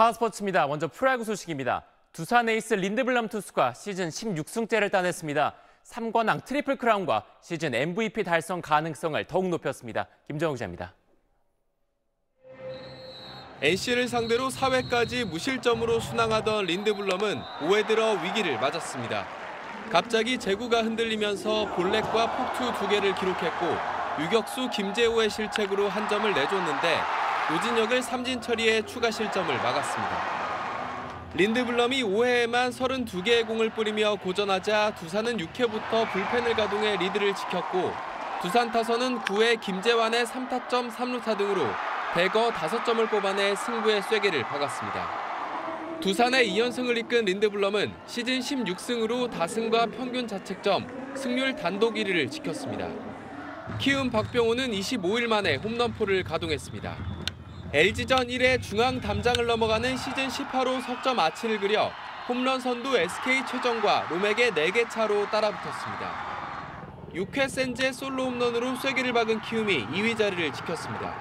파워스포츠입니다. 먼저 프로야구 소식입니다. 두산 에이스 린드블럼 투수가 시즌 16승째를 따냈습니다. 3관왕 트리플 크라운과 시즌 MVP 달성 가능성을 더욱 높였습니다. 김정우 기자입니다. NC를 상대로 4회까지 무실점으로 순항하던 린드블럼은 5회 들어 위기를 맞았습니다. 갑자기 제구가 흔들리면서 볼넷과 폭투 두 개를 기록했고 유격수 김재호의 실책으로 한 점을 내줬는데 노진혁을 삼진 처리해 추가 실점을 막았습니다. 린드블럼이 5회에만 32개의 공을 뿌리며 고전하자 두산은 6회부터 불펜을 가동해 리드를 지켰고 두산 타선은 9회 김재환의 3타점 3루타 등으로 대거 5점을 뽑아내 승부의 쐐기를 박았습니다. 두산의 2연승을 이끈 린드블럼은 시즌 16승으로 다승과 평균 자책점, 승률 단독 1위를 지켰습니다. 키움 박병호는 25일 만에 홈런포를 가동했습니다. LG전 1회 중앙 담장을 넘어가는 시즌 18호 석점 아치를 그려 홈런 선두 SK 최정과 롬에게 4개 차로 따라붙었습니다. 6회 센제 솔로 홈런으로 쐐기를 박은 키움이 2위 자리를 지켰습니다.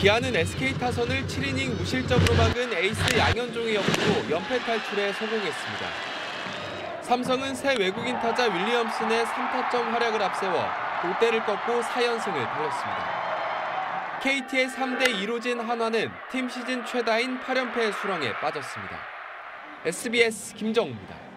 기아는 SK 타선을 7이닝 무실점으로 막은 에이스 양현종의 역으로 연패 탈출에 성공했습니다. 삼성은 새 외국인 타자 윌리엄슨의 3타점 활약을 앞세워 롯데를 꺾고 4연승을 달렸습니다. KT의 3대 2로 진 한화는 팀 시즌 최다인 8연패 수렁에 빠졌습니다. SBS 김정우입니다.